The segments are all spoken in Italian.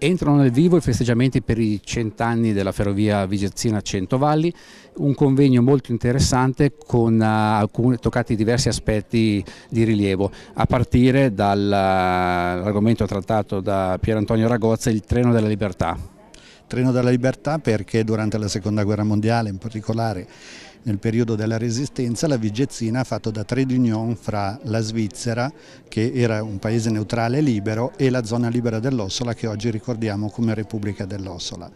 Entrano nel vivo i festeggiamenti per i cent'anni della ferrovia Vigezzina Centovalli, un convegno molto interessante con uh, alcuni, toccati diversi aspetti di rilievo, a partire dall'argomento trattato da Pier Antonio Ragozza, il treno della libertà. Treno della libertà perché durante la seconda guerra mondiale in particolare nel periodo della Resistenza la Vigezzina ha fatto da trade union fra la Svizzera, che era un paese neutrale e libero, e la zona libera dell'Ossola, che oggi ricordiamo come Repubblica dell'Ossola.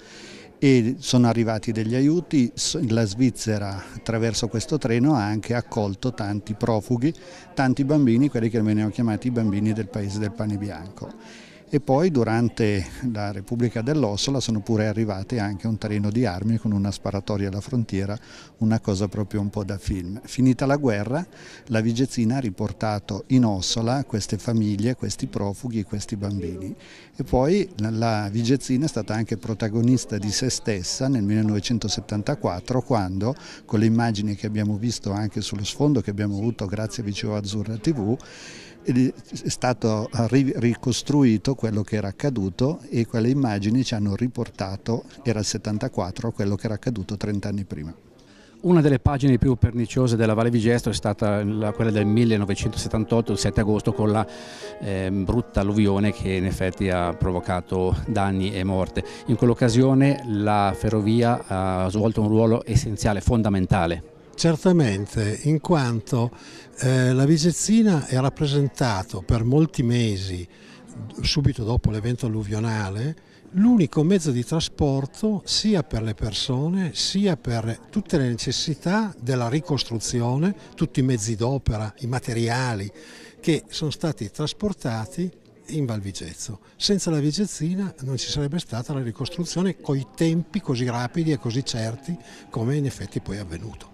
E sono arrivati degli aiuti, la Svizzera attraverso questo treno ha anche accolto tanti profughi, tanti bambini, quelli che venivano chiamati i bambini del paese del pane bianco e poi durante la Repubblica dell'Ossola sono pure arrivati anche un treno di armi con una sparatoria alla frontiera, una cosa proprio un po' da film. Finita la guerra, la Vigezzina ha riportato in Ossola queste famiglie, questi profughi, questi bambini e poi la Vigezzina è stata anche protagonista di se stessa nel 1974 quando con le immagini che abbiamo visto anche sullo sfondo che abbiamo avuto grazie a Viceo Azzurra TV è stato ricostruito quello che era accaduto e quelle immagini ci hanno riportato, era il 74, quello che era accaduto 30 anni prima. Una delle pagine più perniciose della Valle Vigesto è stata quella del 1978, il 7 agosto, con la eh, brutta alluvione che in effetti ha provocato danni e morte. In quell'occasione la ferrovia ha svolto un ruolo essenziale, fondamentale. Certamente, in quanto eh, la Vigezzina è rappresentato per molti mesi, subito dopo l'evento alluvionale, l'unico mezzo di trasporto sia per le persone sia per tutte le necessità della ricostruzione, tutti i mezzi d'opera, i materiali che sono stati trasportati in Val Vigezzo. Senza la Vigezzina non ci sarebbe stata la ricostruzione coi tempi così rapidi e così certi come in effetti poi è avvenuto.